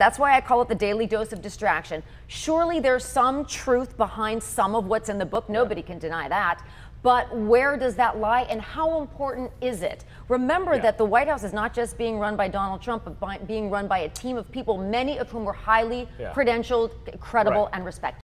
That's why I call it the daily dose of distraction. Surely there's some truth behind some of what's in the book. Nobody can deny that. But where does that lie and how important is it? Remember Yeah. that the White House is not just being run by Donald Trump, but by, being run by a team of people, many of whom are highly Yeah. credentialed, credible, Right. and respected.